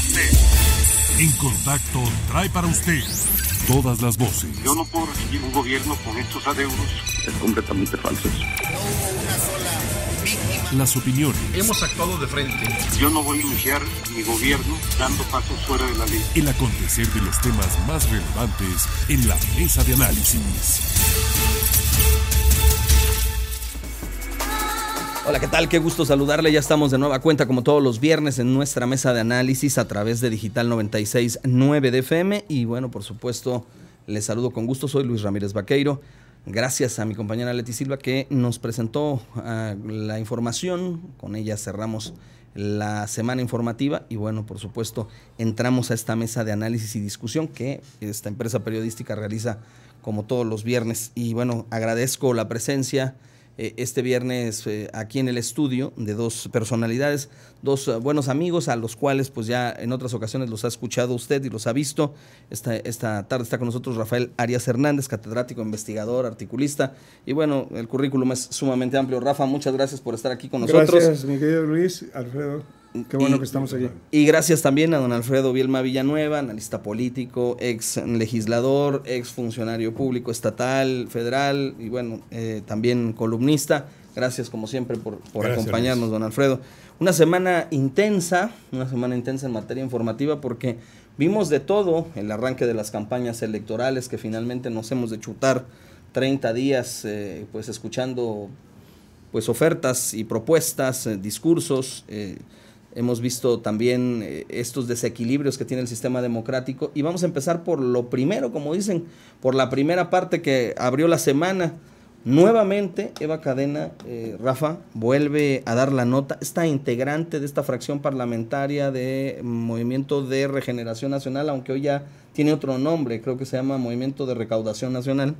usted. En contacto trae para usted todas las voces. Yo no puedo recibir un gobierno con estos adeudos. Es completamente falso. No hubo una sola víctima. Las opiniones. Hemos actuado de frente. Yo no voy a iniciar mi gobierno dando pasos fuera de la ley. El acontecer de los temas más relevantes en la mesa de análisis. Hola, ¿qué tal? Qué gusto saludarle. Ya estamos de nueva cuenta como todos los viernes en nuestra mesa de análisis a través de Digital 96.9 de FM. Y bueno, por supuesto, les saludo con gusto. Soy Luis Ramírez Vaqueiro. Gracias a mi compañera Leti Silva que nos presentó uh, la información. Con ella cerramos la semana informativa y bueno, por supuesto, entramos a esta mesa de análisis y discusión que esta empresa periodística realiza como todos los viernes. Y bueno, agradezco la presencia este viernes eh, aquí en el estudio de dos personalidades, dos uh, buenos amigos a los cuales pues ya en otras ocasiones los ha escuchado usted y los ha visto. Esta, esta tarde está con nosotros Rafael Arias Hernández, catedrático, investigador, articulista y bueno, el currículum es sumamente amplio. Rafa, muchas gracias por estar aquí con nosotros. Gracias, mi querido Luis, Alfredo. Qué bueno y, que estamos aquí. Y gracias también a don Alfredo Bielma Villanueva, analista político, ex legislador, ex funcionario público estatal, federal y bueno, eh, también columnista. Gracias como siempre por, por gracias, acompañarnos, don Alfredo. Una semana intensa, una semana intensa en materia informativa porque vimos de todo el arranque de las campañas electorales que finalmente nos hemos de chutar 30 días eh, pues escuchando pues ofertas y propuestas, eh, discursos. Hemos visto también eh, estos desequilibrios que tiene el sistema democrático. Y vamos a empezar por lo primero, como dicen, por la primera parte que abrió la semana. Nuevamente, Eva Cadena, eh, Rafa, vuelve a dar la nota. Esta integrante de esta fracción parlamentaria de Movimiento de Regeneración Nacional, aunque hoy ya tiene otro nombre, creo que se llama Movimiento de Recaudación Nacional.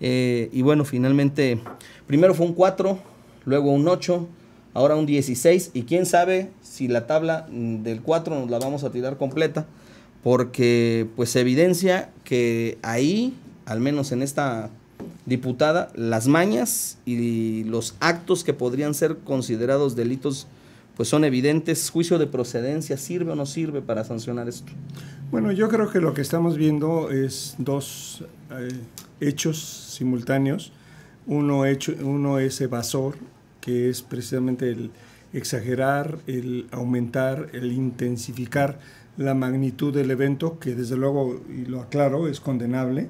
Eh, y bueno, finalmente, primero fue un 4, luego un 8, ahora un 16 y quién sabe si la tabla del 4 nos la vamos a tirar completa porque pues evidencia que ahí, al menos en esta diputada, las mañas y los actos que podrían ser considerados delitos pues son evidentes. Juicio de procedencia, ¿sirve o no sirve para sancionar esto? Bueno, yo creo que lo que estamos viendo es dos eh, hechos simultáneos. Uno, hecho, uno es evasor que es precisamente el exagerar, el aumentar, el intensificar la magnitud del evento, que desde luego, y lo aclaro, es condenable.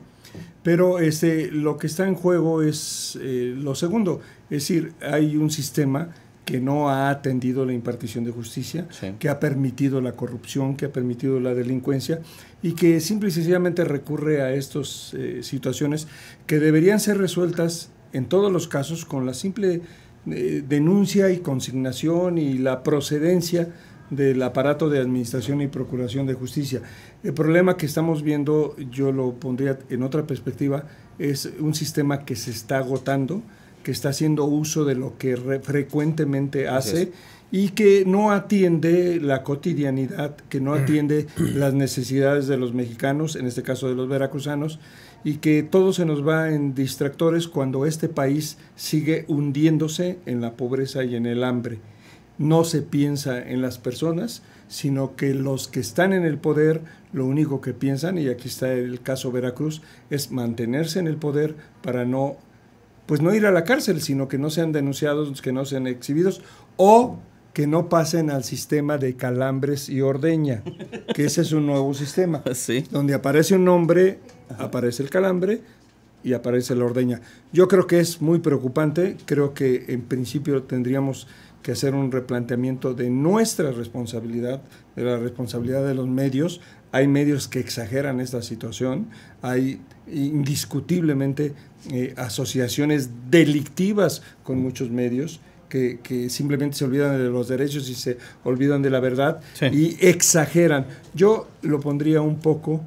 Pero este, lo que está en juego es eh, lo segundo, es decir, hay un sistema que no ha atendido la impartición de justicia, sí. que ha permitido la corrupción, que ha permitido la delincuencia y que simple y sencillamente recurre a estas eh, situaciones que deberían ser resueltas en todos los casos con la simple eh, denuncia y consignación y la procedencia del aparato de administración y procuración de justicia. El problema que estamos viendo, yo lo pondría en otra perspectiva, es un sistema que se está agotando, que está haciendo uso de lo que frecuentemente hace y que no atiende la cotidianidad, que no atiende las necesidades de los mexicanos, en este caso de los veracruzanos, y que todo se nos va en distractores cuando este país sigue hundiéndose en la pobreza y en el hambre. No se piensa en las personas, sino que los que están en el poder lo único que piensan, y aquí está el caso Veracruz, es mantenerse en el poder para no, pues no ir a la cárcel, sino que no sean denunciados, que no sean exhibidos, o que no pasen al sistema de calambres y ordeña, que ese es un nuevo sistema, sí. donde aparece un nombre, Ajá. aparece el calambre y aparece la ordeña. Yo creo que es muy preocupante, creo que en principio tendríamos que hacer un replanteamiento de nuestra responsabilidad, de la responsabilidad de los medios. Hay medios que exageran esta situación, hay indiscutiblemente eh, asociaciones delictivas con muchos medios. Que, que, simplemente se olvidan de los derechos y se olvidan de la verdad sí. y exageran. Yo lo pondría un poco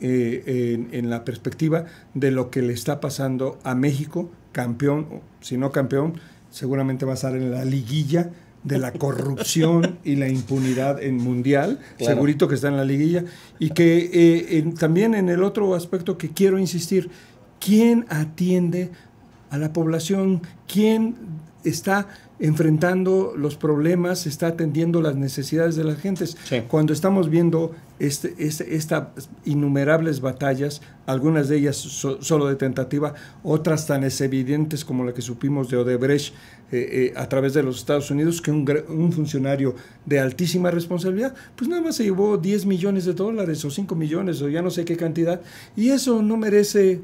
eh, en, en, la perspectiva de lo que le está pasando a México, campeón, si no campeón, seguramente va a estar en la liguilla de la corrupción y la impunidad en mundial, claro. segurito que está en la liguilla, y que eh, en, también en el otro aspecto que quiero insistir, ¿quién atiende a la población? ¿Quién está enfrentando los problemas, está atendiendo las necesidades de las gentes. Cuando estamos viendo este, este, estas innumerables batallas, algunas de ellas solo de tentativa, otras tan evidentes como la que supimos de Odebrecht eh, eh, a través de los Estados Unidos, que un, un, funcionario de altísima responsabilidad, pues nada más se llevó 10 millones de dólares o 5 millones o ya no sé qué cantidad, y eso no merece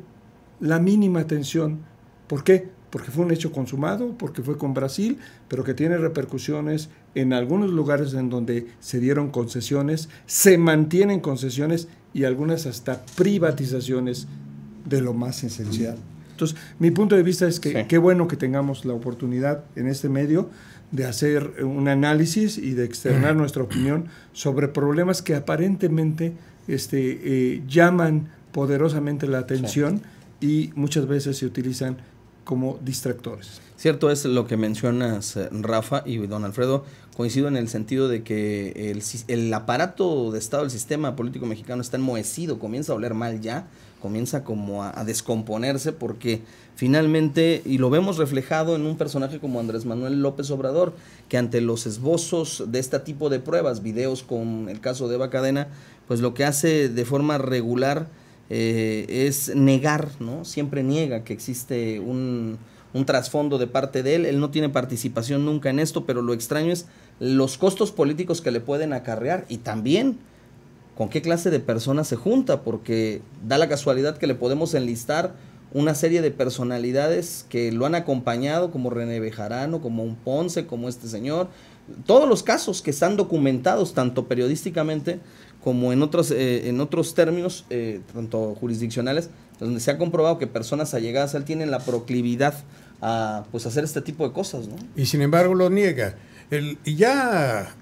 la mínima atención. ¿Por qué? Porque fue un hecho consumado, porque fue con Brasil, pero que tiene repercusiones en algunos lugares en donde se dieron concesiones, se mantienen concesiones y algunas hasta privatizaciones de lo más esencial. Entonces, mi punto de vista es que qué bueno que tengamos la oportunidad en este medio de hacer un análisis y de externar nuestra opinión sobre problemas que aparentemente este, eh, llaman poderosamente la atención y muchas veces se utilizan como distractores. Cierto es lo que mencionas, eh, Rafa y don Alfredo. Coincido en el sentido de que el, aparato de Estado, el sistema político mexicano está enmohecido, comienza a oler mal ya, comienza como a, descomponerse porque finalmente, y lo vemos reflejado en un personaje como Andrés Manuel López Obrador, que ante los esbozos de este tipo de pruebas, videos con el caso de Eva Cadena, pues lo que hace de forma regular eh, es negar, ¿no? Siempre niega que existe un, un trasfondo de parte de él. Él no tiene participación nunca en esto, pero lo extraño es los costos políticos que le pueden acarrear y también con qué clase de personas se junta, porque da la casualidad que le podemos enlistar una serie de personalidades que lo han acompañado, como René Bejarano, como un Ponce, como este señor. Todos los casos que están documentados, tanto periodísticamente como en otros, eh, en otros términos, eh, tanto jurisdiccionales, donde se ha comprobado que personas allegadas a él tienen la proclividad a pues, hacer este tipo de cosas. ¿no? Y sin embargo lo niega. El, y ya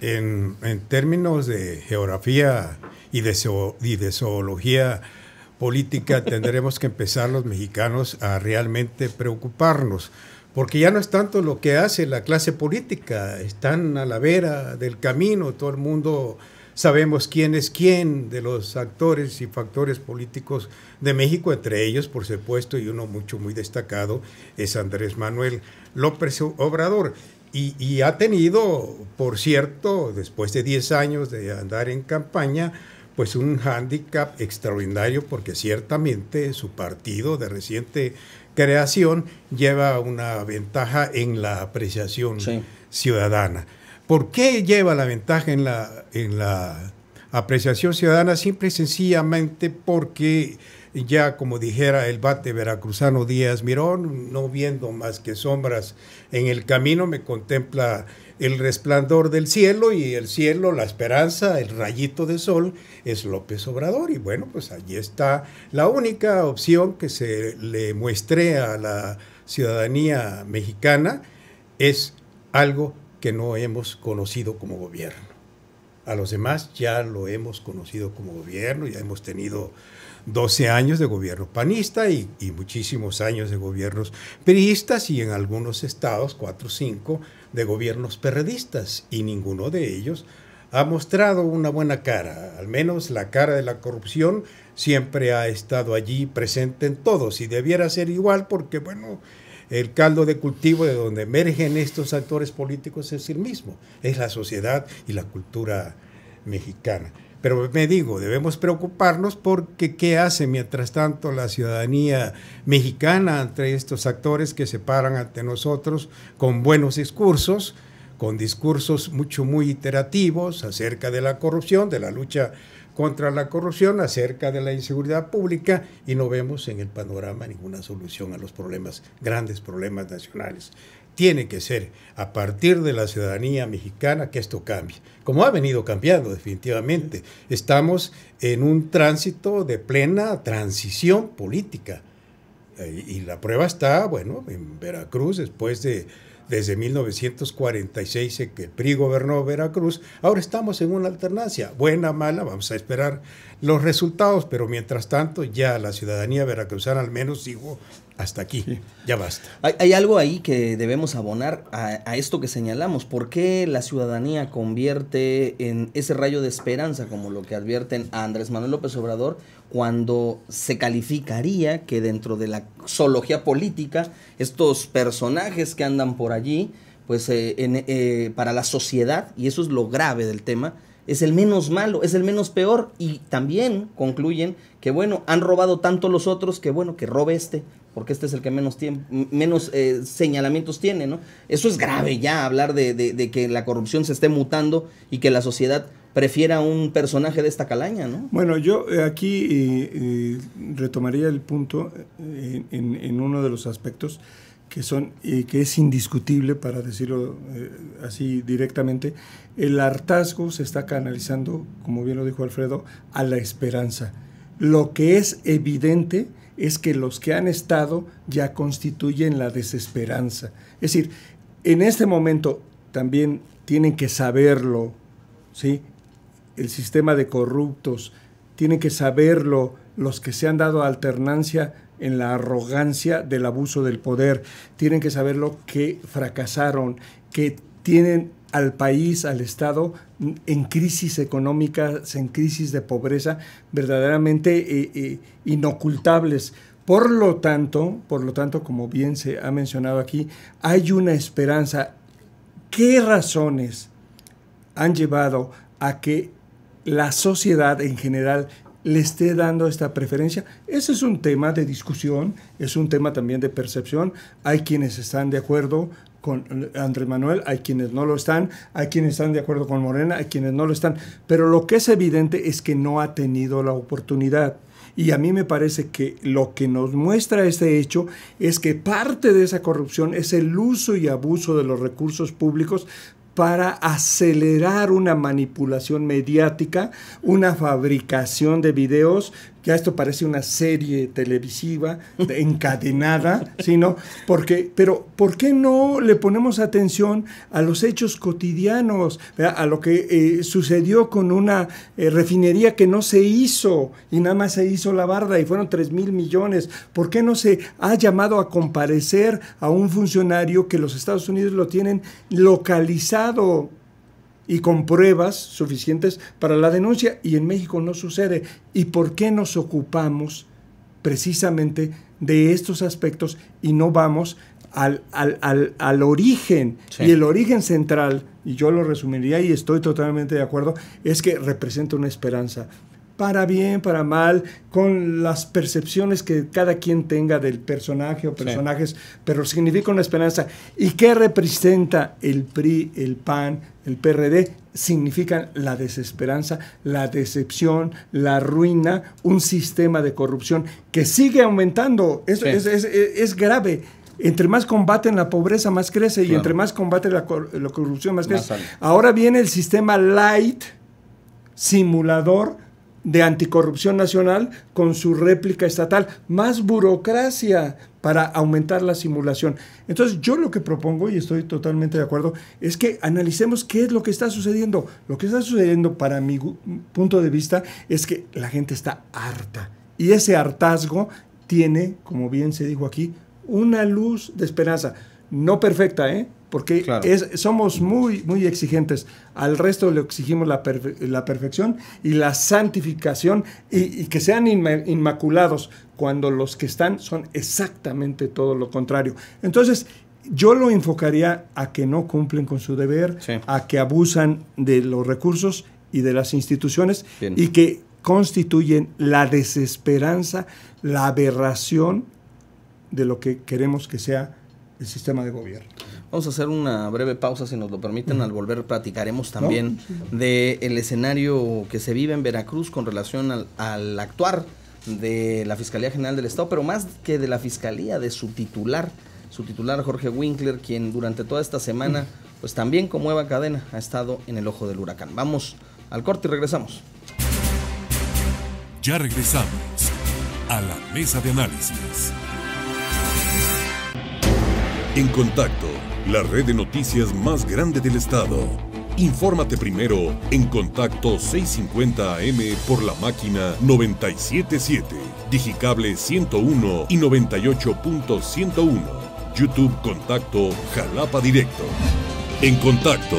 en, en, términos de geografía y de, y de zoología política, tendremos que empezar los mexicanos a realmente preocuparnos porque ya no es tanto lo que hace la clase política, están a la vera del camino, todo el mundo Sabemos quién es quién de los actores y factores políticos de México, entre ellos, por supuesto, y uno mucho muy destacado, es Andrés Manuel López Obrador. Y, ha tenido, por cierto, después de 10 años de andar en campaña, pues un hándicap extraordinario porque ciertamente su partido de reciente creación lleva una ventaja en la apreciación ciudadana. ¿Por qué lleva la ventaja en la, en la apreciación ciudadana? Simple y sencillamente porque ya como dijera el bate veracruzano Díaz Mirón, no viendo más que sombras en el camino, me contempla el resplandor del cielo y el cielo, la esperanza, el rayito de sol es López Obrador. Y bueno, pues allí está la única opción que se le muestre a la ciudadanía mexicana es algo que no hemos conocido como gobierno. A los demás ya lo hemos conocido como gobierno, ya hemos tenido 12 años de gobierno panista y, muchísimos años de gobiernos periodistas y en algunos estados, 4 o 5, de gobiernos perredistas y ninguno de ellos ha mostrado una buena cara, al menos la cara de la corrupción siempre ha estado allí presente en todos y debiera ser igual porque, bueno, el caldo de cultivo de donde emergen estos actores políticos es el mismo, es la sociedad y la cultura mexicana. Pero me digo, debemos preocuparnos porque qué hace mientras tanto la ciudadanía mexicana entre estos actores que se paran ante nosotros con buenos discursos, con discursos mucho muy iterativos acerca de la corrupción, de la lucha contra la corrupción, acerca de la inseguridad pública y no vemos en el panorama ninguna solución a los problemas, grandes problemas nacionales. Tiene que ser a partir de la ciudadanía mexicana que esto cambie, como ha venido cambiando definitivamente. Estamos en un tránsito de plena transición política. Eh, y la prueba está, bueno, en Veracruz, después de desde 1946 que el PRI gobernó Veracruz, ahora estamos en una alternancia, buena, mala, vamos a esperar los resultados, pero mientras tanto ya la ciudadanía veracruzana al menos digo, hasta aquí, ya basta. Hay, algo ahí que debemos abonar a, esto que señalamos. ¿Por qué la ciudadanía convierte en ese rayo de esperanza, como lo que advierten a Andrés Manuel López Obrador, cuando se calificaría que dentro de la zoología política, estos personajes que andan por allí, pues eh, eh, para la sociedad, y eso es lo grave del tema, es el menos malo, es el menos peor, y también concluyen que bueno, han robado tanto los otros que bueno, que robe este, porque este es el que menos, menos eh, señalamientos tiene, ¿no? Eso es grave ya, hablar de, que la corrupción se esté mutando y que la sociedad prefiera un personaje de esta calaña, ¿no? Bueno, yo eh, aquí eh, retomaría el punto en, uno de los aspectos que son que es indiscutible para decirlo así directamente el hartazgo se está canalizando como bien lo dijo Alfredo a la esperanza lo que es evidente es que los que han estado ya constituyen la desesperanza. Es decir, en este momento también tienen que saberlo, ¿sí? El sistema de corruptos, tienen que saberlo los que se han dado alternancia en la arrogancia del abuso del poder, tienen que saberlo que fracasaron, que tienen al país, al Estado, en crisis económica, en crisis de pobreza verdaderamente eh, eh, inocultables. Por lo tanto, por lo tanto, como bien se ha mencionado aquí, hay una esperanza. ¿Qué razones han llevado a que la sociedad en general le esté dando esta preferencia. Ese es un tema de discusión, es un tema también de percepción. Hay quienes están de acuerdo, con Andrés Manuel, hay quienes no lo están, hay quienes están de acuerdo con Morena, hay quienes no lo están, pero lo que es evidente es que no ha tenido la oportunidad. Y a mí me parece que lo que nos muestra este hecho es que parte de esa corrupción es el uso y abuso de los recursos públicos para acelerar una manipulación mediática, una fabricación de videos ya esto parece una serie televisiva encadenada, ¿sí, Porque, pero ¿por qué no le ponemos atención a los hechos cotidianos, a lo que eh, sucedió con una eh, refinería que no se hizo y nada más se hizo la barda y fueron 3 mil millones? ¿Por qué no se ha llamado a comparecer a un funcionario que los Estados Unidos lo tienen localizado? Y con pruebas suficientes para la denuncia y en México no sucede. ¿Y por qué nos ocupamos precisamente de estos aspectos y no vamos al, al, origen? Y el origen central, y yo lo resumiría y estoy totalmente de acuerdo, es que representa una esperanza para bien, para mal, con las percepciones que cada quien tenga del personaje o personajes, pero significa una esperanza. ¿Y qué representa el PRI, el PAN, el PRD? Significan la desesperanza, la decepción, la ruina, un sistema de corrupción que sigue aumentando. Es, es, grave entre más combaten la pobreza, más crece, y entre más combate la, corrupción, más crece. Ahora viene el sistema light, simulador, de anticorrupción nacional con su réplica estatal, más burocracia para aumentar la simulación. Entonces yo lo que propongo, y estoy totalmente de acuerdo, es que analicemos qué es lo que está sucediendo. Lo que está sucediendo para mi punto de vista es que la gente está harta y ese hartazgo tiene, como bien se dijo aquí, una luz de esperanza. No perfecta, ¿eh? Porque es, somos muy, muy exigentes. Al resto le exigimos la, la perfección y la santificación y, que sean inmaculados cuando los que están son exactamente todo lo contrario. Entonces, yo lo enfocaría a que no cumplen con su deber, a que abusan de los recursos y de las instituciones y que constituyen la desesperanza, la aberración de lo que queremos que sea el sistema de gobierno. Vamos a hacer una breve pausa, si nos lo permiten. Al volver platicaremos también del el escenario que se vive en Veracruz con relación al, al, actuar de la Fiscalía General del Estado, pero más que de la Fiscalía, de su titular, su titular Jorge Winkler, quien durante toda esta semana, pues también como Eva Cadena, ha estado en el ojo del huracán. Vamos al corte y regresamos. Ya regresamos a la mesa de análisis. En contacto, la red de noticias más grande del estado. Infórmate primero en contacto 650 AM por la máquina 977, Digicable 101 y 98.101. YouTube Contacto Jalapa Directo. En contacto.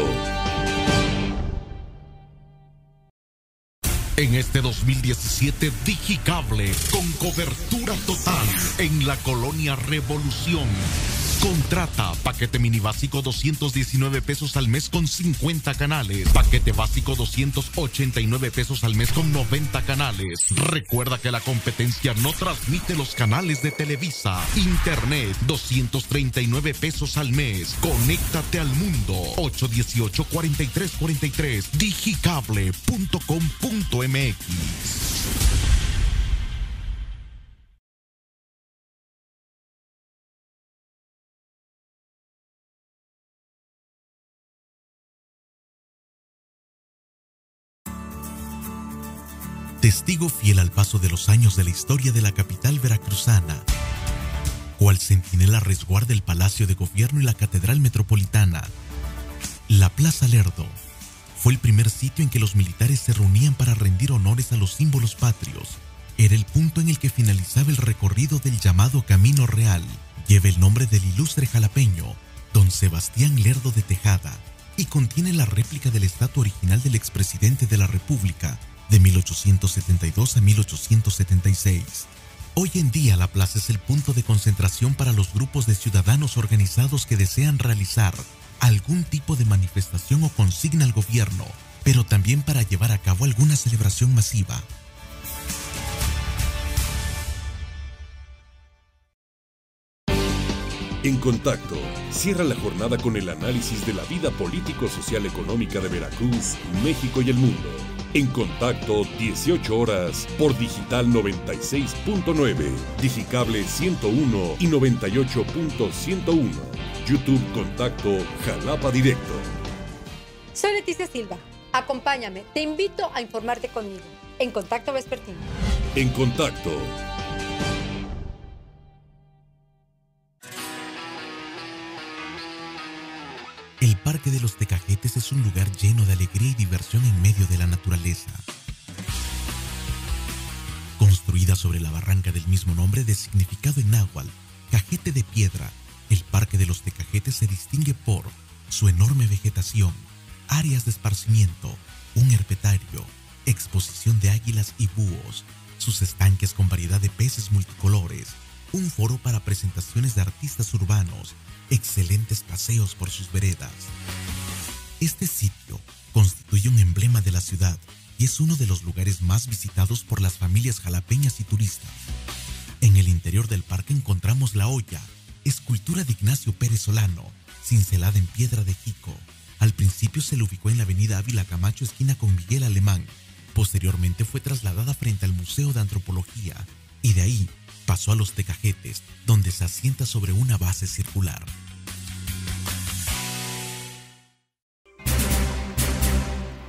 En este 2017, Digicable, con cobertura total en la colonia Revolución Contrata paquete mini básico 219 pesos al mes con 50 canales. Paquete básico 289 pesos al mes con 90 canales. Recuerda que la competencia no transmite los canales de Televisa. Internet 239 pesos al mes. Conéctate al mundo 818 4343 digicable.com.mx. testigo fiel al paso de los años de la historia de la capital veracruzana, cual centinela resguarda el Palacio de Gobierno y la Catedral Metropolitana. La Plaza Lerdo fue el primer sitio en que los militares se reunían para rendir honores a los símbolos patrios. Era el punto en el que finalizaba el recorrido del llamado Camino Real. Lleva el nombre del ilustre jalapeño, don Sebastián Lerdo de Tejada, y contiene la réplica del estatua original del expresidente de la República, de 1872 a 1876. Hoy en día la plaza es el punto de concentración para los grupos de ciudadanos organizados que desean realizar algún tipo de manifestación o consigna al gobierno, pero también para llevar a cabo alguna celebración masiva. En contacto, cierra la jornada con el análisis de la vida político-social económica de Veracruz, México y el mundo en contacto 18 horas por Digital 96.9, Digicable 101 y 98.101. YouTube Contacto Jalapa Directo. Soy Leticia Silva. Acompáñame. Te invito a informarte conmigo. En Contacto Vespertino. En Contacto El Parque de los Tecajetes es un lugar lleno de alegría y diversión en medio de la naturaleza. Construida sobre la barranca del mismo nombre de significado en náhuatl, Cajete de Piedra, el Parque de los Tecajetes se distingue por su enorme vegetación, áreas de esparcimiento, un herpetario, exposición de águilas y búhos, sus estanques con variedad de peces multicolores, un foro para presentaciones de artistas urbanos, excelentes paseos por sus veredas. Este sitio constituye un emblema de la ciudad y es uno de los lugares más visitados por las familias jalapeñas y turistas. En el interior del parque encontramos la olla, escultura de Ignacio Pérez Solano, cincelada en piedra de Jico. Al principio se le ubicó en la avenida Ávila Camacho, esquina con Miguel Alemán. Posteriormente fue trasladada frente al Museo de Antropología y de ahí pasó a los Tecajetes, donde se asienta sobre una base circular.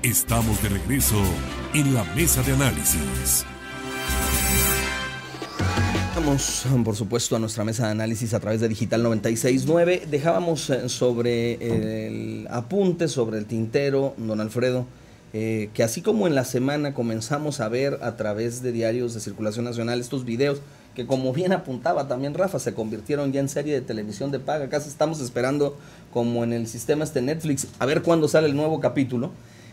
Estamos de regreso en la mesa de análisis. Vamos, por supuesto, a nuestra mesa de análisis a través de Digital 969. Dejábamos eh, sobre el apunte, sobre el tintero, don Alfredo, eh, que así como en la semana comenzamos a ver a través de diarios de circulación nacional estos videos, que como bien apuntaba también Rafa, se convirtieron ya en serie de televisión de paga. Casi estamos esperando, como en el sistema este Netflix, a ver cuándo sale el nuevo capítulo.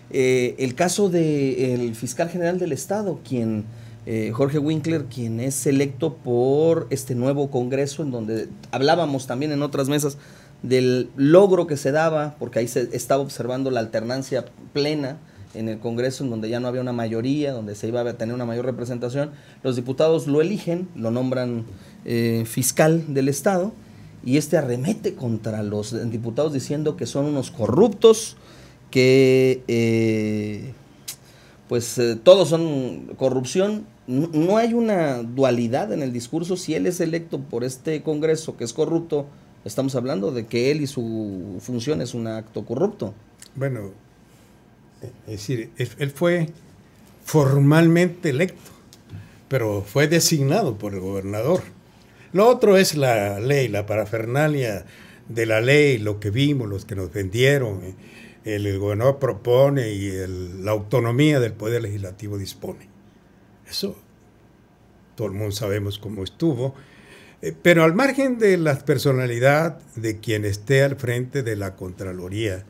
Eh, el caso del fiscal general del Estado, quien, eh, Jorge Winkler, quien es electo por este nuevo Congreso, en donde hablábamos también en otras mesas del logro que se daba, porque ahí se estaba observando la alternancia plena en el Congreso, en donde ya no había una mayoría, donde se iba a tener una mayor representación. Los diputados lo eligen, lo nombran eh, fiscal del Estado, y este arremete contra los diputados diciendo que son unos corruptos, que eh, pues eh, todos son corrupción. No, hay una dualidad en el discurso. Si él es electo por este Congreso que es corrupto, estamos hablando de que él y su función es un acto corrupto. Bueno, es decir, él fue formalmente electo, pero fue designado por el gobernador. Lo otro es la ley, la parafernalia de la ley, lo que vimos, los que nos vendieron, eh, el, gobernador propone y la autonomía del Poder Legislativo dispone. Eso todo el mundo sabemos cómo estuvo. Eh, pero al margen de la personalidad de quien esté al frente de la Contraloría,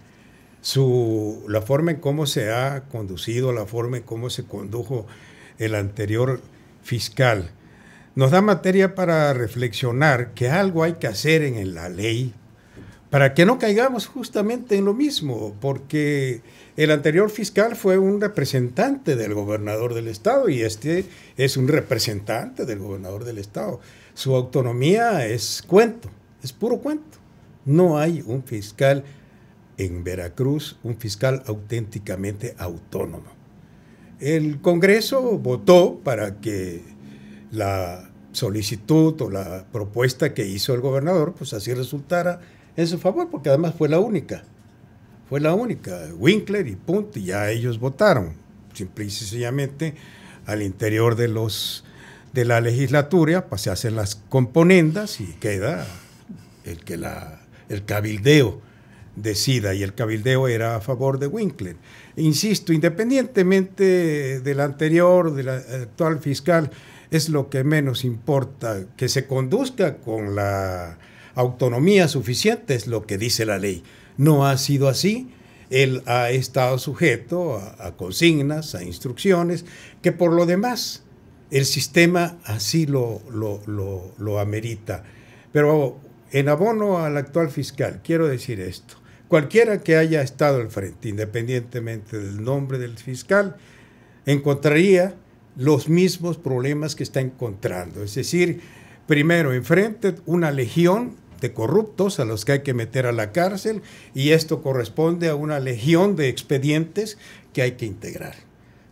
su, la forma en cómo se ha conducido, la forma en cómo se condujo el anterior fiscal, nos da materia para reflexionar que algo hay que hacer en la ley para que no caigamos justamente en lo mismo, porque el anterior fiscal fue un representante del gobernador del estado y este es un representante del gobernador del estado. Su autonomía es cuento, es puro cuento. No hay un fiscal en Veracruz, un fiscal auténticamente autónomo. El Congreso votó para que la solicitud o la propuesta que hizo el gobernador, pues así resultara en su favor, porque además fue la única. Fue la única. Winkler y punto, y ya ellos votaron, simple y sencillamente, al interior de los de la legislatura, pues se hacen las componendas y queda el que la, el cabildeo decida, y el cabildeo era a favor de Winkler. Insisto, independientemente del anterior, del actual fiscal, es lo que menos importa, que se conduzca con la autonomía suficiente, es lo que dice la ley. No ha sido así. Él ha estado sujeto a, consignas, a instrucciones, que por lo demás el sistema así lo, lo, lo amerita. Pero en abono al actual fiscal, quiero decir esto. Cualquiera que haya estado al frente, independientemente del nombre del fiscal, encontraría los mismos problemas que está encontrando. Es decir, primero, enfrente una legión de corruptos a los que hay que meter a la cárcel y esto corresponde a una legión de expedientes que hay que integrar.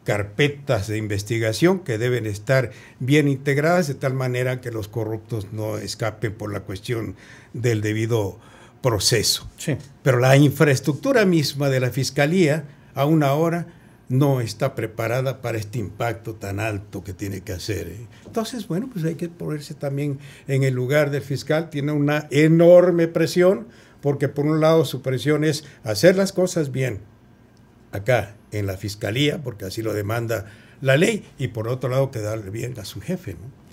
Carpetas de investigación que deben estar bien integradas de tal manera que los corruptos no escapen por la cuestión del debido proceso. Pero la infraestructura misma de la Fiscalía, aún ahora, no está preparada para este impacto tan alto que tiene que hacer. ¿eh? Entonces, bueno, pues hay que ponerse también en el lugar del fiscal, tiene una enorme presión, porque por un lado su presión es hacer las cosas bien acá en la fiscalía, porque así lo demanda la ley, y por otro lado quedarle bien a su jefe, ¿no?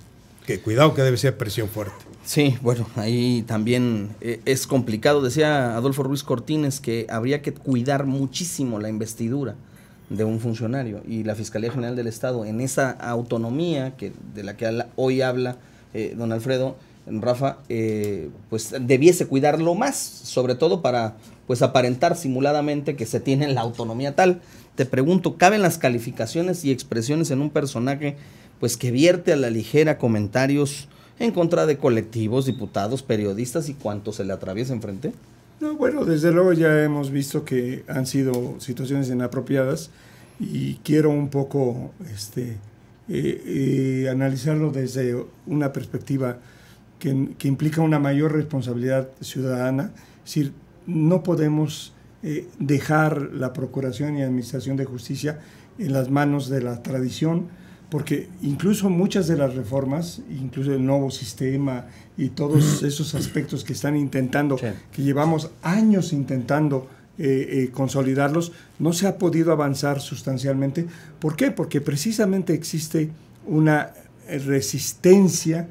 Que cuidado que debe ser presión fuerte. Sí, bueno, ahí también eh, es complicado. Decía Adolfo Ruiz Cortines que habría que cuidar muchísimo la investidura de un funcionario y la Fiscalía General del Estado en esa autonomía que de la que hoy habla eh, don Alfredo Rafa eh, pues debiese cuidarlo más sobre todo para pues aparentar simuladamente que se tiene la autonomía tal te pregunto caben las calificaciones y expresiones en un personaje pues que vierte a la ligera comentarios en contra de colectivos diputados periodistas y cuanto se le atraviesa enfrente no, bueno, desde luego ya hemos visto que han sido situaciones inapropiadas y quiero un poco este, eh, eh, analizarlo desde una perspectiva que, que, implica una mayor responsabilidad ciudadana. Es decir, no podemos eh, dejar la Procuración y Administración de Justicia en las manos de la tradición, porque incluso muchas de las reformas, incluso el nuevo sistema y todos esos aspectos que están intentando, que llevamos años intentando eh, eh, consolidarlos, no se ha podido avanzar sustancialmente. ¿Por qué? Porque precisamente existe una resistencia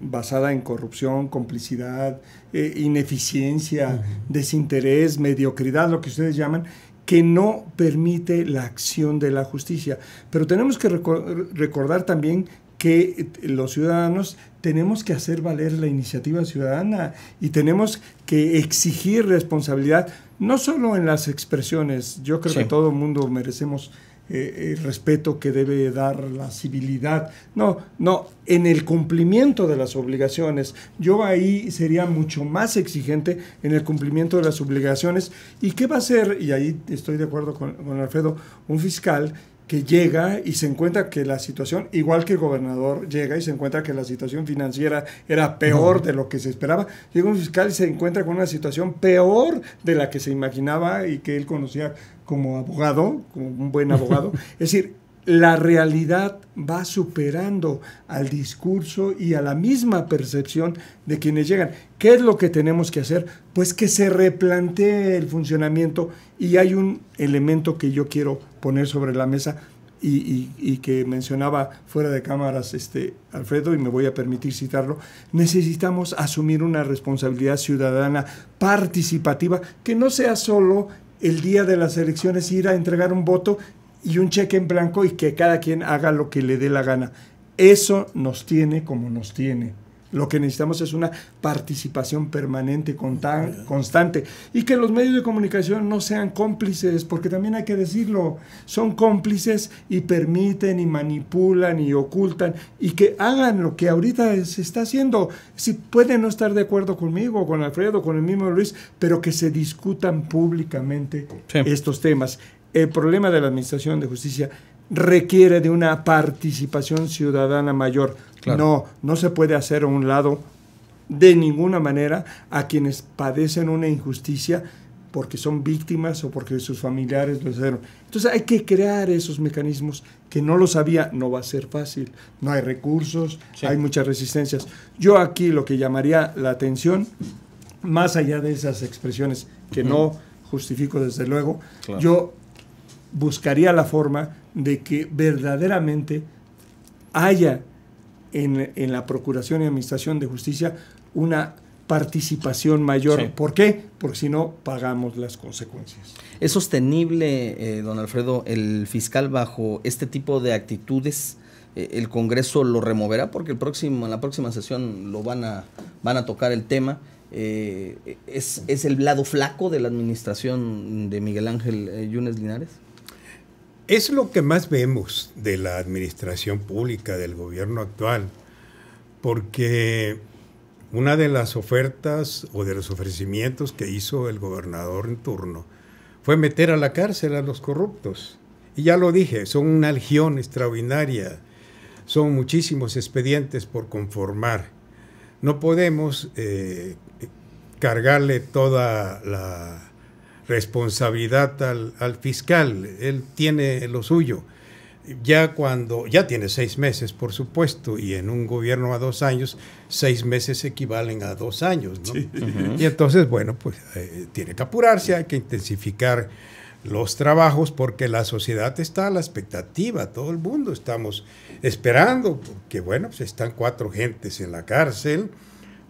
basada en corrupción, complicidad, eh, ineficiencia, desinterés, mediocridad, lo que ustedes llaman, que no permite la acción de la justicia. Pero tenemos que recordar también que los ciudadanos tenemos que hacer valer la iniciativa ciudadana y tenemos que exigir responsabilidad, no solo en las expresiones, yo creo que todo el mundo merecemos eh, el respeto que debe dar la civilidad. No, no, en el cumplimiento de las obligaciones. Yo ahí sería mucho más exigente en el cumplimiento de las obligaciones. ¿Y qué va a ser? Y ahí estoy de acuerdo con, con Alfredo, un fiscal que llega y se encuentra que la situación, igual que el gobernador, llega y se encuentra que la situación financiera era peor de lo que se esperaba. Llega un fiscal y se encuentra con una situación peor de la que se imaginaba y que él conocía como abogado, como un buen abogado. es decir, la realidad va superando al discurso y a la misma percepción de quienes llegan. ¿Qué es lo que tenemos que hacer? Pues que se replantee el funcionamiento y hay un elemento que yo quiero poner sobre la mesa y, que mencionaba fuera de cámaras este Alfredo y me voy a permitir citarlo, necesitamos asumir una responsabilidad ciudadana participativa que no sea solo el día de las elecciones ir a entregar un voto y un cheque en blanco y que cada quien haga lo que le dé la gana. Eso nos tiene como nos tiene. Lo que necesitamos es una participación permanente, constante, y que los medios de comunicación no sean cómplices, porque también hay que decirlo, son cómplices y permiten y manipulan y ocultan, y que hagan lo que ahorita se está haciendo. Si pueden no estar de acuerdo conmigo, con Alfredo, con el mismo Luis, pero que se discutan públicamente estos temas. El problema de la Administración de Justicia requiere de una participación ciudadana mayor. No, no se puede hacer a un lado de ninguna manera a quienes padecen una injusticia porque son víctimas o porque sus familiares lo hicieron. Entonces hay que crear esos mecanismos. Que no lo sabía, no va a ser fácil, no hay recursos, hay muchas resistencias. Yo aquí lo que llamaría la atención, más allá de esas expresiones que no justifico desde luego, yo buscaría la forma de que verdaderamente haya en, la Procuración y Administración de Justicia una participación mayor. ¿Por qué? Porque si no, pagamos las consecuencias. ¿Es sostenible, eh, don Alfredo, el fiscal bajo este tipo de actitudes? Eh, ¿El Congreso lo removerá? Porque el próximo, en la próxima sesión lo van a, van a tocar el tema. Eh, ¿es, ¿Es el lado flaco de la administración de Miguel Ángel Yunes Linares? Es lo que más vemos de la administración pública del gobierno actual, porque una de las ofertas o de los ofrecimientos que hizo el gobernador en turno fue meter a la cárcel a los corruptos. Y ya lo dije, son una legión extraordinaria, son muchísimos expedientes por conformar. No podemos eh, cargarle toda la responsabilidad al, fiscal, él tiene lo suyo. Ya cuando, ya tiene seis meses, por supuesto, y en un gobierno a dos años, seis meses equivalen a dos años, ¿no? Y entonces, bueno, pues eh, tiene que apurarse, hay que intensificar los trabajos porque la sociedad está a la expectativa, todo el mundo estamos esperando, porque bueno, pues están cuatro gentes en la cárcel,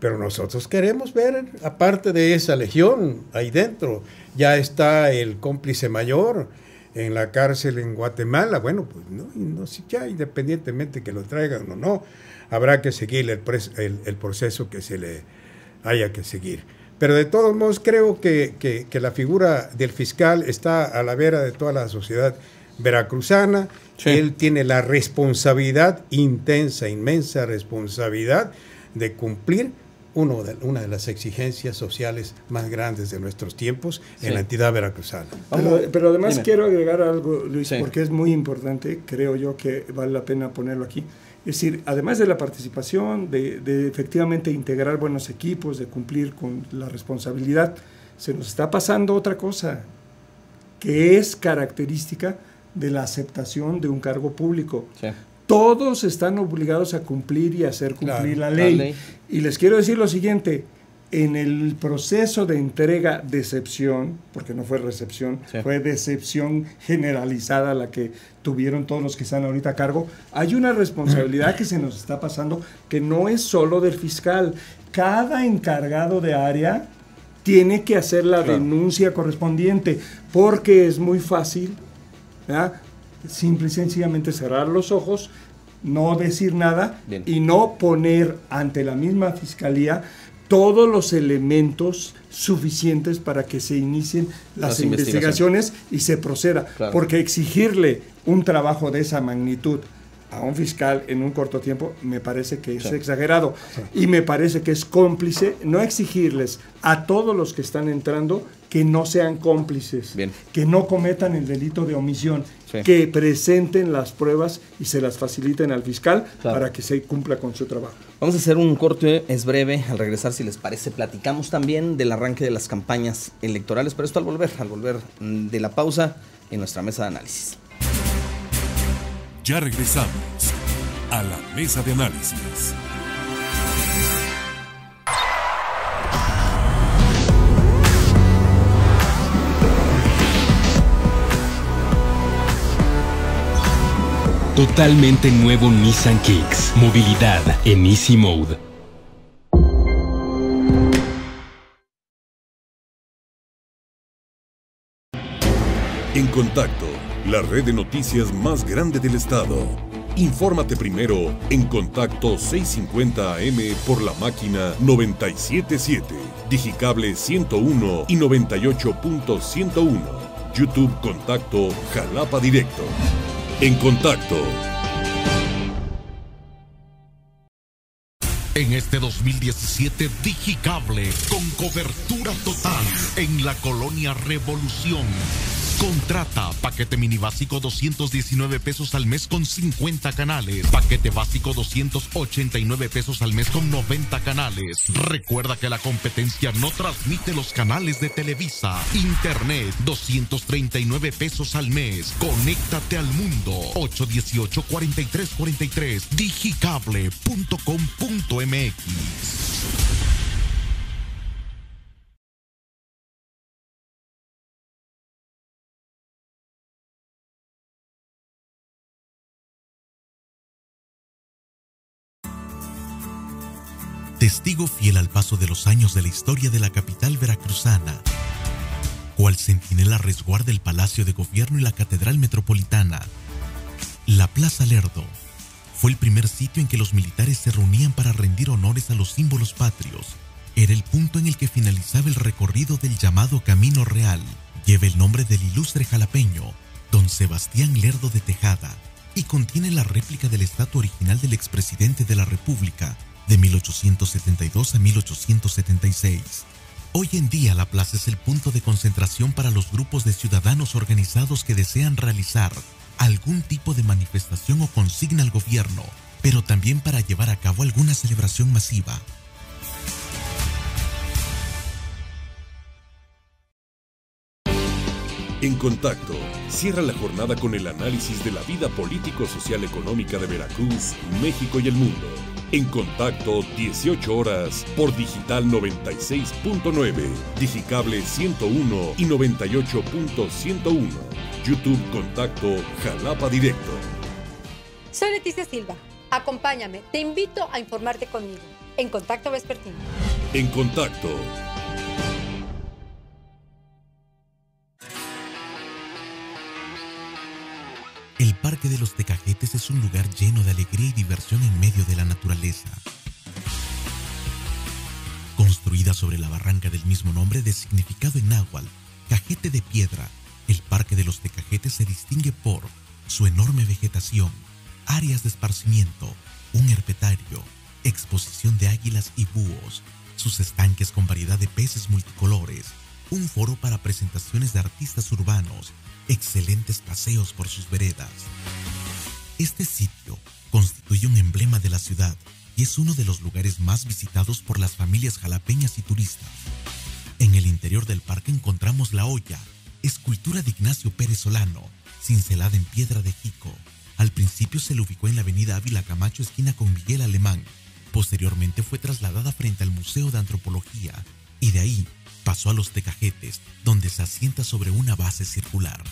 pero nosotros queremos ver, aparte de esa legión ahí dentro, ya está el cómplice mayor en la cárcel en Guatemala. Bueno, pues no, no ya independientemente que lo traigan o no, habrá que seguir el, el, proceso que se le haya que seguir. Pero de todos modos creo que, que, la figura del fiscal está a la vera de toda la sociedad veracruzana. Él tiene la responsabilidad intensa, inmensa responsabilidad de cumplir uno de, una de las exigencias sociales más grandes de nuestros tiempos en la entidad veracruzana. Pero, además quiero agregar algo, Luis, porque es muy importante, creo yo que vale la pena ponerlo aquí. Es decir, además de la participación, de, de efectivamente integrar buenos equipos, de cumplir con la responsabilidad, se nos está pasando otra cosa que es característica de la aceptación de un cargo público. Sí todos están obligados a cumplir y hacer cumplir la, ley. Y les quiero decir lo siguiente, en el proceso de entrega decepción, porque no fue recepción, fue decepción generalizada la que tuvieron todos los que están ahorita a cargo, hay una responsabilidad que se nos está pasando que no es solo del fiscal. Cada encargado de área tiene que hacer la denuncia correspondiente, porque es muy fácil simple y sencillamente cerrar los ojos, no decir nada y no poner ante la misma fiscalía todos los elementos suficientes para que se inicien las, investigaciones. y se proceda. Porque exigirle un trabajo de esa magnitud a un fiscal en un corto tiempo me parece que es exagerado y me parece que es cómplice no exigirles a todos los que están entrando que no sean cómplices, que no cometan el delito de omisión, que presenten las pruebas y se las faciliten al fiscal para que se cumpla con su trabajo. Vamos a hacer un corte, es breve, al regresar si les parece, platicamos también del arranque de las campañas electorales, pero esto al volver, al volver de la pausa en nuestra mesa de análisis. Ya regresamos a la mesa de análisis. Totalmente nuevo Nissan Kicks. Movilidad en Easy Mode. En contacto, la red de noticias más grande del estado. Infórmate primero en contacto 650 AM por la máquina 977, Digicable 101 y 98.101. YouTube Contacto Jalapa Directo. En contacto. En este 2017, Digicable, con cobertura total en la colonia Revolución. Contrata paquete mini básico 219 pesos al mes con 50 canales. Paquete básico 289 pesos al mes con 90 canales. Recuerda que la competencia no transmite los canales de Televisa. Internet 239 pesos al mes. Conéctate al mundo 818 4343 digicable.com.mx. testigo fiel al paso de los años de la historia de la capital veracruzana, cual centinela resguarda el Palacio de Gobierno y la Catedral Metropolitana. La Plaza Lerdo fue el primer sitio en que los militares se reunían para rendir honores a los símbolos patrios. Era el punto en el que finalizaba el recorrido del llamado Camino Real. Lleva el nombre del ilustre jalapeño, don Sebastián Lerdo de Tejada, y contiene la réplica de la estatua original del expresidente de la República, de 1872 a 1876. Hoy en día la plaza es el punto de concentración para los grupos de ciudadanos organizados que desean realizar algún tipo de manifestación o consigna al gobierno, pero también para llevar a cabo alguna celebración masiva. En contacto, cierra la jornada con el análisis de la vida político-social económica de Veracruz, México y el mundo en contacto 18 horas por Digital 96.9, Digicable 101 y 98.101. YouTube Contacto Jalapa Directo. Soy Leticia Silva. Acompáñame. Te invito a informarte conmigo. En Contacto Vespertino. En contacto. El Parque de los Tecajetes es un lugar lleno de alegría y diversión en medio de la naturaleza. Construida sobre la barranca del mismo nombre de significado en náhuatl, Cajete de Piedra, el Parque de los Tecajetes se distingue por su enorme vegetación, áreas de esparcimiento, un herpetario, exposición de águilas y búhos, sus estanques con variedad de peces multicolores, un foro para presentaciones de artistas urbanos, excelentes paseos por sus veredas. Este sitio constituye un emblema de la ciudad y es uno de los lugares más visitados por las familias jalapeñas y turistas. En el interior del parque encontramos la olla, escultura de Ignacio Pérez Solano, cincelada en piedra de Jico. Al principio se le ubicó en la avenida Ávila Camacho, esquina con Miguel Alemán. Posteriormente fue trasladada frente al Museo de Antropología y de ahí pasó a los Tecajetes, donde se asienta sobre una base circular.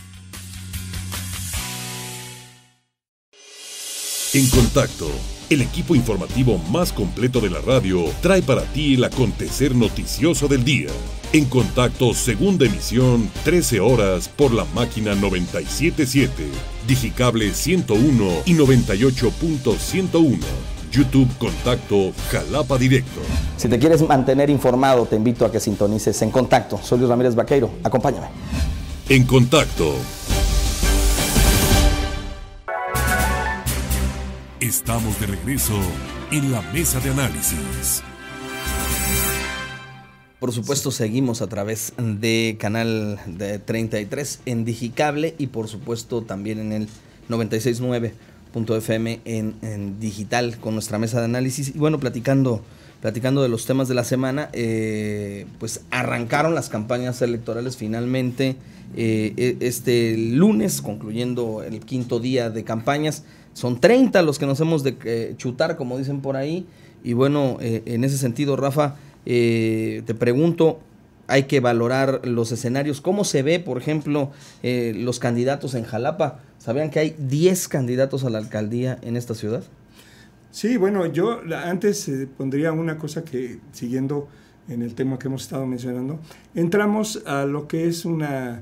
En contacto, el equipo informativo más completo de la radio trae para ti el acontecer noticioso del día. En contacto, segunda emisión, 13 horas por la máquina 977, Digicable 101 y 98.101. YouTube Contacto Jalapa Directo. Si te quieres mantener informado, te invito a que sintonices en contacto. Soy Luis Ramírez Vaqueiro. Acompáñame. En contacto. Estamos de regreso en la mesa de análisis. Por supuesto, seguimos a través de canal de 33 en Digicable y por supuesto también en el 969 FM en, digital con nuestra mesa de análisis. Y bueno, platicando, platicando de los temas de la semana, eh, pues arrancaron las campañas electorales finalmente eh, e, este lunes, concluyendo el quinto día de campañas. Son 30 los que nos hemos de eh, chutar, como dicen por ahí. Y bueno, en ese sentido, Rafa, te pregunto, hay que valorar los escenarios. ¿Cómo se ve, por ejemplo, los candidatos en Jalapa? ¿Sabían que hay 10 candidatos a la alcaldía en esta ciudad? Sí, bueno, yo antes eh, pondría una cosa que, siguiendo en el tema que hemos estado mencionando, entramos a lo que es una,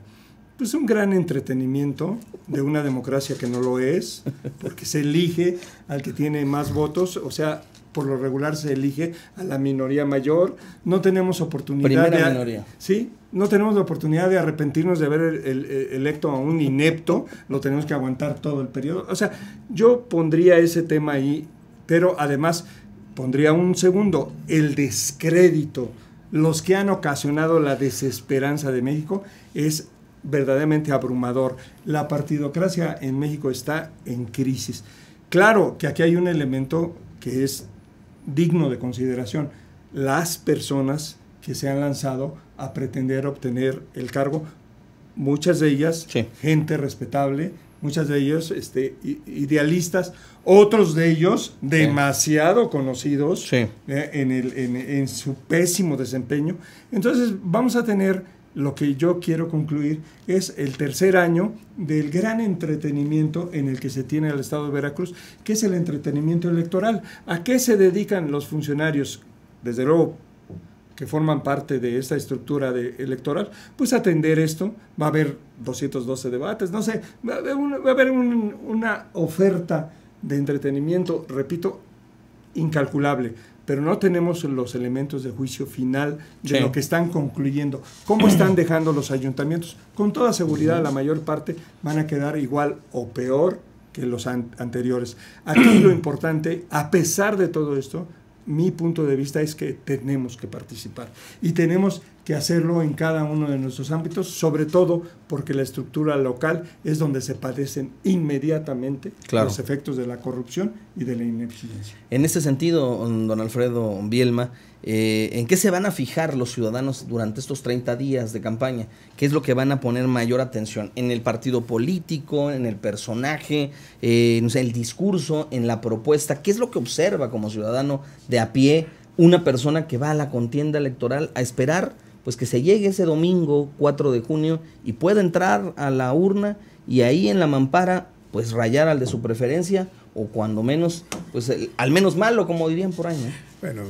pues un gran entretenimiento de una democracia que no lo es, porque se elige al que tiene más votos, o sea, por lo regular se elige a la minoría mayor, no tenemos oportunidad Primera minoría. Sí, no tenemos la oportunidad de arrepentirnos de haber el, electo a un inepto, lo tenemos que aguantar todo el periodo. O sea, yo pondría ese tema ahí, pero además pondría un segundo, el descrédito. Los que han ocasionado la desesperanza de México es verdaderamente abrumador. La partidocracia en México está en crisis. Claro que aquí hay un elemento que es digno de consideración. Las personas que se han lanzado a pretender obtener el cargo, muchas de ellas gente respetable, muchas de ellos este, idealistas, otros de ellos demasiado conocidos eh, en, el, en su pésimo desempeño. Entonces vamos a tener lo que yo quiero concluir es el tercer año del gran entretenimiento en el que se tiene el Estado de Veracruz, que es el entretenimiento electoral. ¿A qué se dedican los funcionarios? Desde luego que forman parte de esta estructura de electoral, pues atender esto, va a haber 212 debates, no sé, va a haber, una oferta de entretenimiento, repito, incalculable pero no tenemos los elementos de juicio final de lo que están concluyendo. ¿Cómo están dejando los ayuntamientos? Con toda seguridad, la mayor parte van a quedar igual o peor que los anteriores. Aquí lo importante, a pesar de todo esto, mi punto de vista es que tenemos que participar y tenemos que hacerlo en cada uno de nuestros ámbitos, sobre todo porque la estructura local es donde se padecen inmediatamente los efectos de la corrupción y de la ineficiencia. En ese sentido, don Alfredo Bielma, eh, ¿en qué se van a fijar los ciudadanos durante estos 30 días de campaña? ¿Qué es lo que van a poner mayor atención? ¿En el partido político, en el personaje, eh, no sé, el discurso, en la propuesta? ¿Qué es lo que observa como ciudadano de a pie una persona que va a la contienda electoral a esperar? Pues que se llegue ese domingo 4 de junio y pueda entrar a la urna y ahí en la mampara pues rayar al de su preferencia o cuando menos, pues al menos malo, como dirían por ahí. Bueno,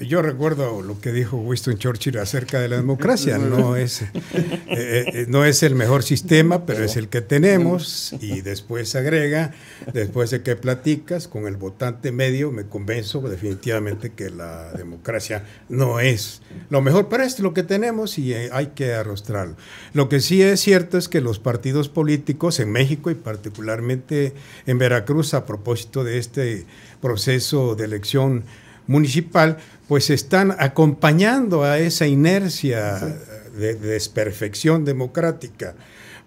yo recuerdo lo que dijo Winston Churchill acerca de la democracia. No es, eh, eh, no es el mejor sistema, pero es el que tenemos. Y después agrega, después de que platicas con el votante medio, me convenzo definitivamente que la democracia no es lo mejor. Pero es lo que tenemos y eh, hay que arrostrarlo. Lo que sí es cierto es que los partidos políticos en México y particularmente en Veracruz, a propósito de este proceso de elección, municipal, pues están acompañando a esa inercia de, desperfección democrática.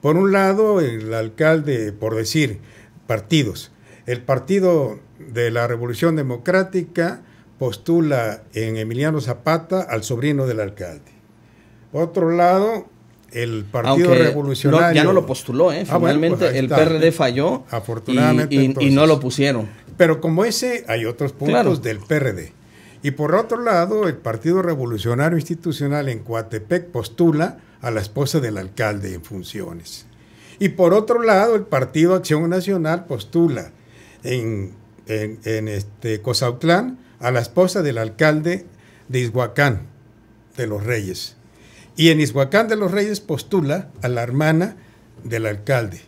Por un lado, el alcalde, por decir, partidos. El partido de la Revolución Democrática postula en Emiliano Zapata al sobrino del alcalde. Por otro lado, el Partido Revolucionario. ya no lo postuló, ¿eh? Ah, Finalmente pues el PRD falló. Afortunadamente. Y, no lo pusieron. Pero como ese, hay otros puntos del PRD. Y por otro lado, el Partido Revolucionario Institucional en Coatepec postula a la esposa del alcalde en funciones. Y por otro lado, el Partido Acción Nacional postula en, en, este Cosautlán a la esposa del alcalde de Izhuacán de los Reyes. Y en Izhuacán de los Reyes postula a la hermana del alcalde.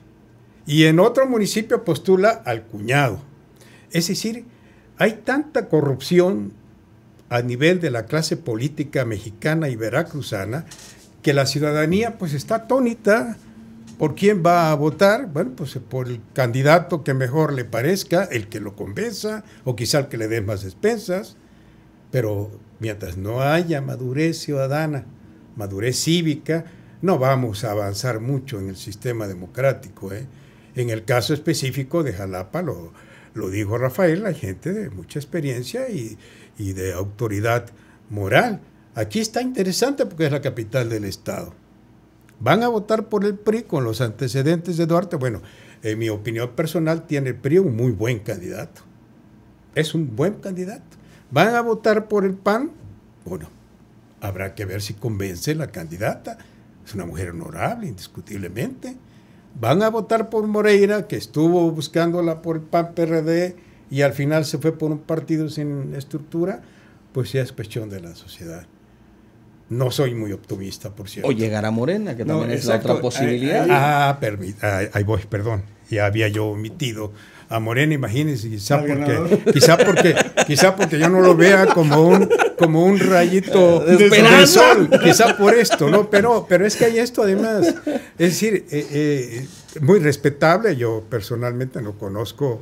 Y en otro municipio postula al cuñado. Es decir, hay tanta corrupción a nivel de la clase política mexicana y veracruzana que la ciudadanía pues está atónita por quién va a votar, bueno, pues por el candidato que mejor le parezca, el que lo convenza o quizá el que le dé más despensas, pero mientras no haya madurez ciudadana, madurez cívica, no vamos a avanzar mucho en el sistema democrático. ¿eh? En el caso específico de Jalapa, lo, lo dijo Rafael, hay gente de mucha experiencia y, y de autoridad moral. Aquí está interesante porque es la capital del Estado. ¿Van a votar por el PRI con los antecedentes de Duarte? Bueno, en mi opinión personal tiene el PRI un muy buen candidato. Es un buen candidato. ¿Van a votar por el PAN? Bueno, habrá que ver si convence la candidata. Es una mujer honorable, indiscutiblemente. ¿Van a votar por Moreira, que estuvo buscándola por el PAN PRD y al final se fue por un partido sin estructura? Pues ya es cuestión de la sociedad. No soy muy optimista, por cierto. O llegar a Morena, que también es la otra posibilidad. ah, ahí voy, perdón. Ya había yo omitido a Morena, imagínense, quizá porque, quizá porque, quizá porque yo no lo vea como un, como un rayito de, sol, quizá por esto, ¿no? Pero, pero es que hay esto además, es decir, eh, eh, muy respetable, yo personalmente no conozco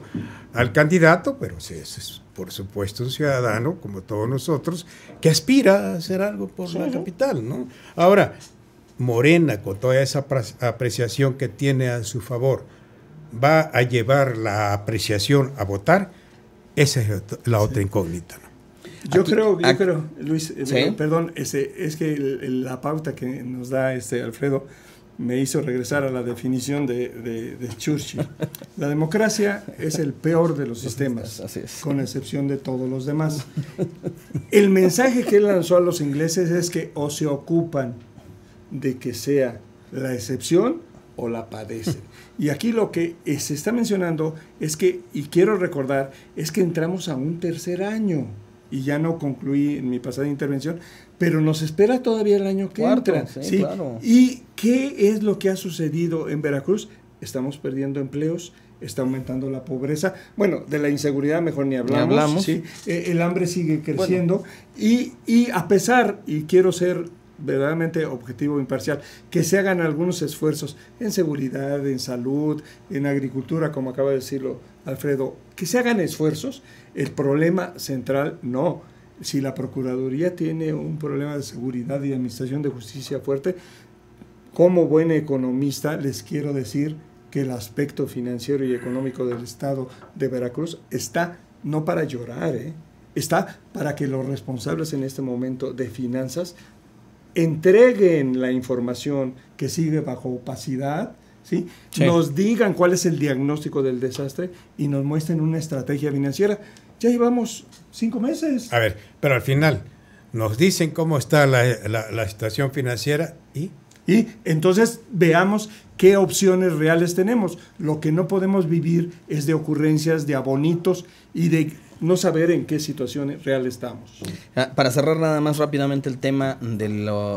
al candidato, pero sí, es por supuesto, un ciudadano, como todos nosotros, que aspira a hacer algo por la capital, ¿no? Ahora, Morena, con toda esa apreciación que tiene a su favor, va a llevar la apreciación a votar, esa es la otra incógnita. ¿no? Yo creo, yo creo, Luis, eh, perdón, ese, es que la pauta que nos da este Alfredo me hizo regresar a la definición de, de, Churchill. La democracia es el peor de los sistemas, con excepción de todos los demás. El mensaje que él lanzó a los ingleses es que o se ocupan de que sea la excepción o la padecen. Y aquí lo que se está mencionando es que, y quiero recordar, es que entramos a un tercer año y ya no concluí en mi pasada intervención, pero nos espera todavía el año que entra. Sí, ¿Y qué es lo que ha sucedido en Veracruz? Estamos perdiendo empleos, está aumentando la pobreza. Bueno, de la inseguridad mejor ni hablamos. ¿sí? Eh, el hambre sigue creciendo y, y, a pesar, y quiero ser verdaderamente objetivo e imparcial, que se hagan algunos esfuerzos en seguridad, en salud, en agricultura, como acaba de decirlo Alfredo, que se hagan esfuerzos, el problema central no si la Procuraduría tiene un problema de seguridad y administración de justicia fuerte, como buen economista les quiero decir que el aspecto financiero y económico del Estado de Veracruz está no para llorar, ¿eh? está para que los responsables en este momento de finanzas entreguen la información que sigue bajo opacidad, ¿sí? nos digan cuál es el diagnóstico del desastre y nos muestren una estrategia financiera ya llevamos cinco meses. A ver, pero al final nos dicen cómo está la, situación financiera y... Y entonces veamos qué opciones reales tenemos. Lo que no podemos vivir es de ocurrencias, de abonitos y de no saber en qué situación real estamos. Ah, para cerrar nada más rápidamente el tema de,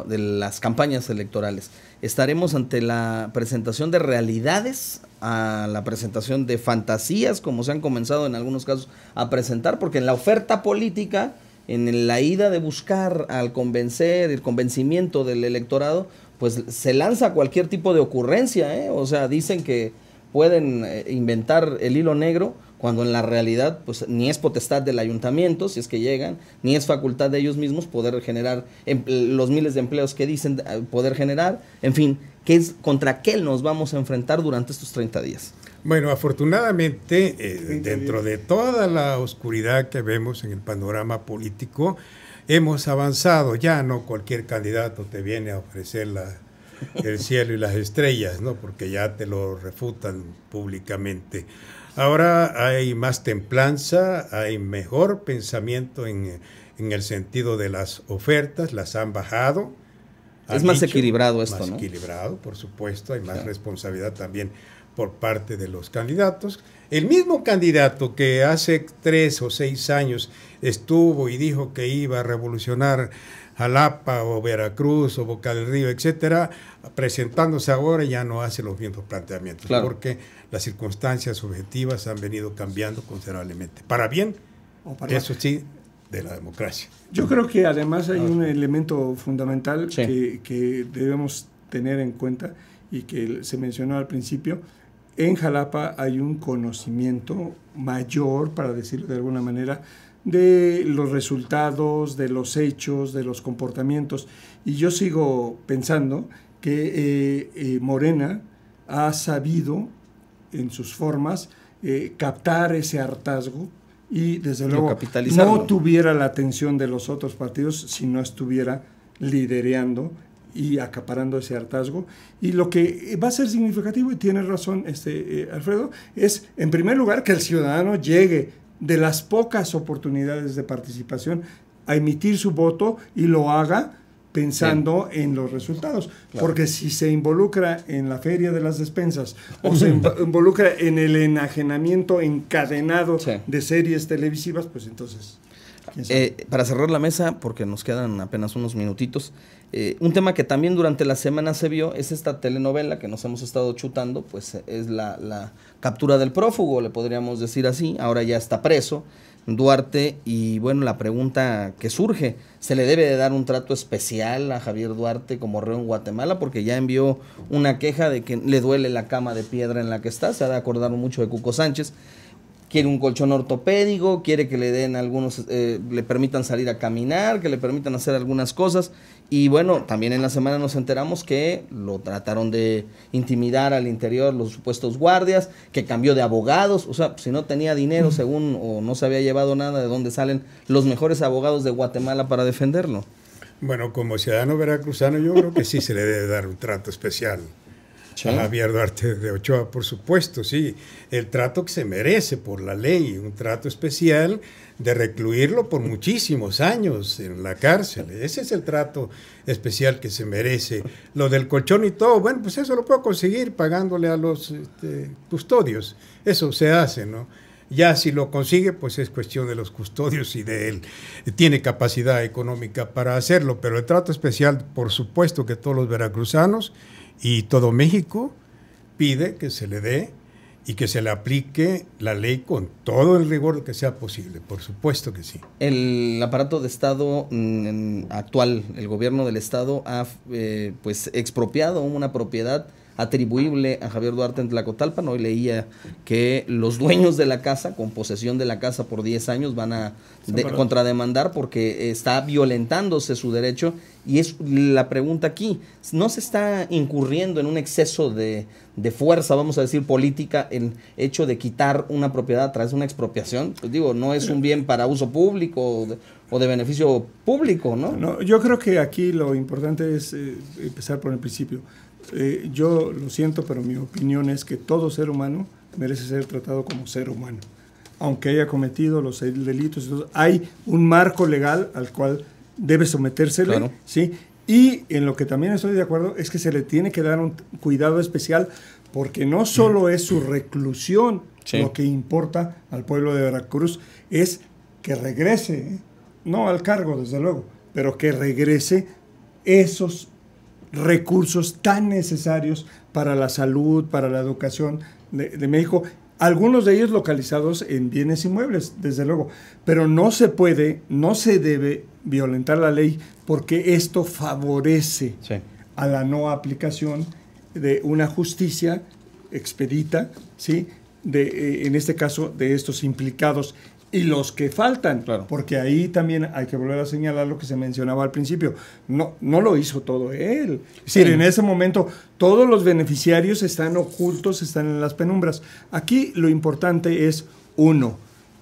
de las campañas electorales, estaremos ante la presentación de realidades, a la presentación de fantasías, como se han comenzado en algunos casos a presentar, porque en la oferta política, en la ida de buscar al convencer, el convencimiento del electorado, pues se lanza cualquier tipo de ocurrencia, ¿eh? o sea, dicen que pueden eh, inventar el hilo negro cuando en la realidad pues ni es potestad del ayuntamiento si es que llegan, ni es facultad de ellos mismos poder generar los miles de empleos que dicen eh, poder generar, en fin, ¿qué es, ¿contra qué nos vamos a enfrentar durante estos 30 días? Bueno, afortunadamente, eh, dentro de toda la oscuridad que vemos en el panorama político, hemos avanzado. Ya no cualquier candidato te viene a ofrecer la, el cielo y las estrellas, ¿no? Porque ya te lo refutan públicamente. Ahora hay más templanza, hay mejor pensamiento en, el sentido de las ofertas, las han bajado. Es más equilibrado esto, más equilibrado, por supuesto, hay más responsabilidad también por parte de los candidatos. El mismo candidato que hace tres o seis años estuvo y dijo que iba a revolucionar Jalapa o Veracruz o Boca del Río, etcétera, presentándose ahora ya no hace los mismos planteamientos, porque las circunstancias objetivas han venido cambiando considerablemente. Para bien, eso sí, de la democracia. Yo creo que además hay un elemento fundamental que, que debemos tener en cuenta y que se mencionó al principio. En Jalapa hay un conocimiento mayor, para decirlo de alguna manera, de los resultados, de los hechos, de los comportamientos. Y yo sigo pensando que eh, eh, Morena ha sabido en sus formas, eh, captar ese hartazgo y desde luego no tuviera la atención de los otros partidos si no estuviera lidereando y acaparando ese hartazgo. Y lo que va a ser significativo, y tiene razón este, eh, Alfredo, es en primer lugar que el ciudadano llegue de las pocas oportunidades de participación a emitir su voto y lo haga pensando en los resultados. Porque si se involucra en la feria de las despensas o se involucra en el enajenamiento encadenado de series televisivas, pues entonces... Eh, para cerrar la mesa, porque nos quedan apenas unos minutitos, eh, un tema que también durante la semana se vio es esta telenovela que nos hemos estado chutando, pues es la, la captura del prófugo, le podríamos decir así, ahora ya está preso Duarte y bueno, la pregunta que surge, ¿se le debe de dar un trato especial a Javier Duarte como reo en Guatemala? Porque ya envió una queja de que le duele la cama de piedra en la que está, se ha de acordar mucho de Cuco Sánchez quiere un colchón ortopédico, quiere que le den algunos, eh, le permitan salir a caminar, que le permitan hacer algunas cosas. Y bueno, también en la semana nos enteramos que lo trataron de intimidar al interior los supuestos guardias, que cambió de abogados, o sea, si no tenía dinero según o no se había llevado nada, ¿de dónde salen los mejores abogados de Guatemala para defenderlo? Bueno, como ciudadano veracruzano yo creo que sí se le debe dar un trato especial a Javier Duarte de Ochoa, por supuesto, sí. El trato que se merece por la ley, un trato especial de recluirlo por muchísimos años en la cárcel. Ese es el trato especial que se merece. Lo del colchón y todo, bueno, pues eso lo puedo conseguir pagándole a los este, custodios. Eso se hace, ¿no? Ya si lo consigue, pues es cuestión de los custodios y de él. Tiene capacidad económica para hacerlo, pero el trato especial, por supuesto que todos los veracruzanos y todo México pide que se le dé y que se le aplique la ley con todo el rigor que sea posible, por supuesto que sí. El aparato de Estado mm, actual, el gobierno del Estado ha eh, pues expropiado una propiedad atribuible a Javier Duarte en Tlacotalpan. Hoy leía que los dueños de la casa, con posesión de la casa por 10 años, van a contrademandar porque está violentándose su derecho. Y es la pregunta aquí, ¿no se está incurriendo en un exceso de, fuerza, vamos a decir, política, en hecho de quitar una propiedad a través de una expropiación? Pues digo, no es un bien para uso público o de, beneficio público, ¿no? ¿no? Yo creo que aquí lo importante es eh, empezar por el principio eh, yo lo siento, pero mi opinión es que todo ser humano merece ser tratado como ser humano. Aunque haya cometido los delitos, hay un marco legal al cual debe sometérsele, ¿sí? Y en lo que también estoy de acuerdo es que se le tiene que dar un cuidado especial porque no solo es su reclusión lo que importa al pueblo de Veracruz, es que regrese, ¿eh? no al cargo desde luego, pero que regrese esos recursos tan necesarios para la salud, para la educación de, México, algunos de ellos localizados en bienes inmuebles, desde luego, pero no se puede, no se debe violentar la ley porque esto favorece a la no aplicación de una justicia expedita, ¿sí? De, eh, en este caso, de estos implicados y los que faltan, porque ahí también hay que volver a señalar lo que se mencionaba al principio, no, no lo hizo todo él. Es decir, en ese momento todos los beneficiarios están ocultos, están en las penumbras. Aquí lo importante es, uno,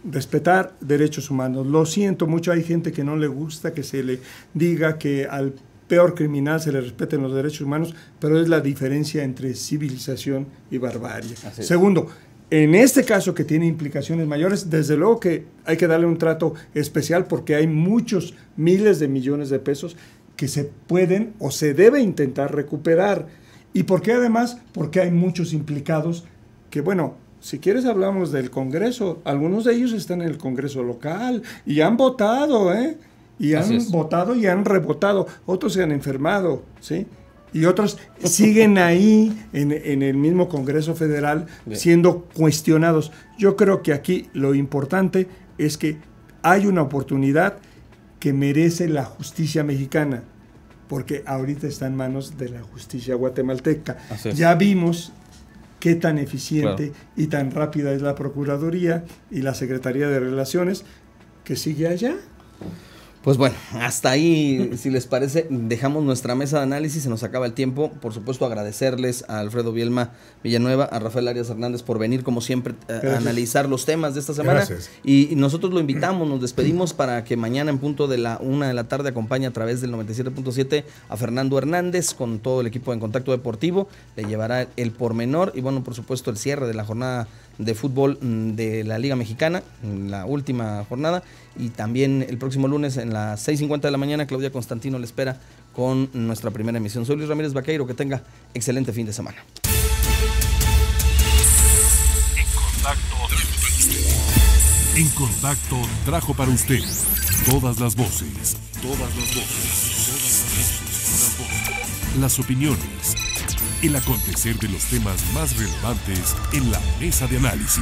respetar derechos humanos. Lo siento mucho, hay gente que no le gusta que se le diga que al peor criminal se le respeten los derechos humanos, pero es la diferencia entre civilización y barbarie. Segundo, en este caso que tiene implicaciones mayores, desde luego que hay que darle un trato especial porque hay muchos miles de millones de pesos que se pueden o se debe intentar recuperar. ¿Y por qué además? Porque hay muchos implicados que, bueno, si quieres hablamos del Congreso, algunos de ellos están en el Congreso local y han votado, ¿eh? Y han votado y han rebotado, otros se han enfermado, ¿sí? Y otros siguen ahí en, el mismo Congreso Federal siendo cuestionados. Yo creo que aquí lo importante es que hay una oportunidad que merece la justicia mexicana, porque ahorita está en manos de la justicia guatemalteca. Ya vimos qué tan eficiente y tan rápida es la Procuraduría y la Secretaría de Relaciones que sigue allá. Pues bueno, hasta ahí, si les parece, dejamos nuestra mesa de análisis, se nos acaba el tiempo. Por supuesto, agradecerles a Alfredo Bielma Villanueva, a Rafael Arias Hernández por venir, como siempre, a, analizar los temas de esta semana. Y, nosotros lo invitamos, nos despedimos para que mañana en punto de la una de la tarde acompañe a través del 97.7 a Fernando Hernández con todo el equipo en Contacto Deportivo. Le llevará el pormenor y, bueno, por supuesto, el cierre de la jornada de fútbol mm, de la Liga Mexicana, la última jornada. Y también el próximo lunes en las 6.50 de la mañana, Claudia Constantino le espera con nuestra primera emisión. Soy Luis Ramírez Vaqueiro, que tenga excelente fin de semana. En contacto, en contacto trajo para usted todas las voces, todas las voces, todas las voces, las opiniones el acontecer de los temas más relevantes en la mesa de análisis.